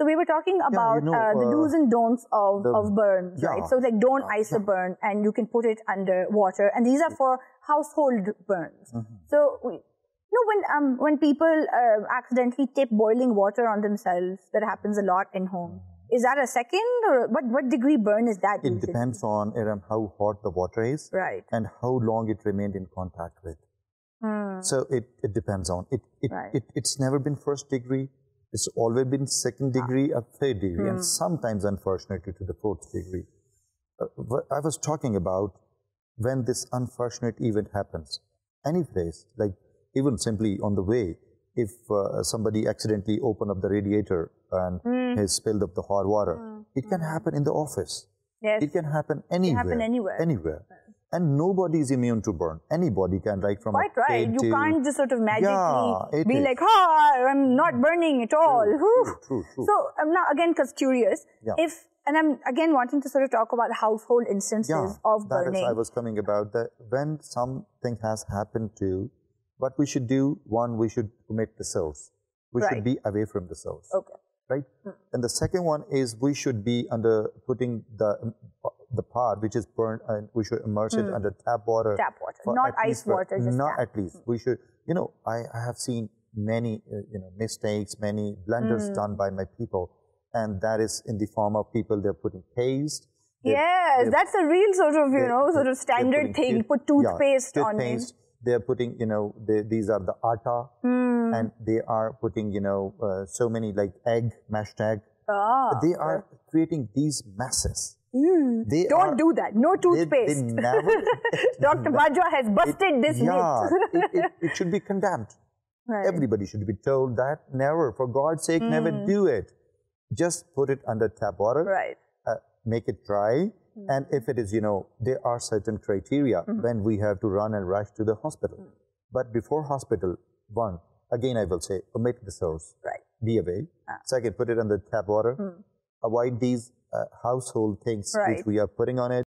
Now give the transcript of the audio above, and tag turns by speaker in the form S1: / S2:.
S1: So we were talking
S2: you
S1: about
S2: know,
S1: uh, the
S2: uh,
S1: do's and don'ts of,
S2: the-
S1: of burns, right? So like don't ice a burn and you can put it under water. And these are for household burns.
S2: Mm-hmm.
S1: So we, you know, when, um, when people uh, accidentally tip boiling water on themselves, that happens a lot in home. Is that a second or what, what degree burn is that?
S2: Mm-hmm. It
S1: usually?
S2: depends on Aram, how hot the water is
S1: Right.
S2: and how long it remained in contact with.
S1: Hmm.
S2: So it, it depends on it. It,
S1: Right.
S2: it. It's never been first degree. It's always been second degree or third degree,
S1: Hmm.
S2: and sometimes, unfortunately, to the fourth degree. Uh, I was talking about when this unfortunate event happens, any place, like even simply on the way, if uh, somebody accidentally opened up the radiator and
S1: Hmm.
S2: has spilled up the hot water, it can happen in the office.
S1: Yes.
S2: It can happen anywhere.
S1: happen anywhere.
S2: Anywhere. And nobody is immune to burn. Anybody can, right from
S1: Quite right. You
S2: to-
S1: can't just sort of magically
S2: Yeah,
S1: be
S2: is.
S1: like, "Ah, I'm not burning at all."
S2: True, true, true.
S1: So I'm now again because curious
S2: Yeah.
S1: if, and I'm again wanting to sort of talk about household instances
S2: yeah,
S1: of
S2: that is
S1: burning.
S2: I was coming about that when something has happened to, what we should do, one, we should omit the source. We
S1: Right.
S2: should be away from the source.
S1: okay.
S2: Right? And the second one is we should be under putting the part which is burnt and we should immerse it under tap water.
S1: Hmm. Tap water,
S2: for
S1: not ice
S2: for-
S1: water, just
S2: Not
S1: tap.
S2: at least. We should, you know, I, I have seen many, uh, you know, mistakes, many blunders
S1: Hmm.
S2: done by my people. And that is in the form of people, they're putting paste. they're-
S1: Yes,
S2: they're-
S1: that's a real sort of you know sort of standard thing. Put
S2: yeah,
S1: toothpaste on it.
S2: toothpaste. They're putting, you know, they, these are the atta,
S1: Hmm.
S2: and they are putting, you know, uh, so many like egg, mashed egg.
S1: Ah,
S2: They are creating these masses. Hmm. They
S1: don't
S2: are,
S1: do that. No
S2: they- they
S1: toothpaste.
S2: never-
S1: Dr. Bajwa has busted this
S2: yeah,
S1: myth.
S2: it, it, it should be condemned.
S1: Right.
S2: Everybody should be told that never, for God's sake, never hmm. do it. Just put it under tap water.
S1: Right.
S2: uh, make it dry. Hmm. And if it is, you know, there are certain criteria when we have to run and rush to the hospital. But before hospital, one, again, I will say, omit the source.
S1: Right.
S2: Be away. Ah. Second, put it under tap water. Avoid these uh, household things
S1: Right.
S2: which we are putting on it.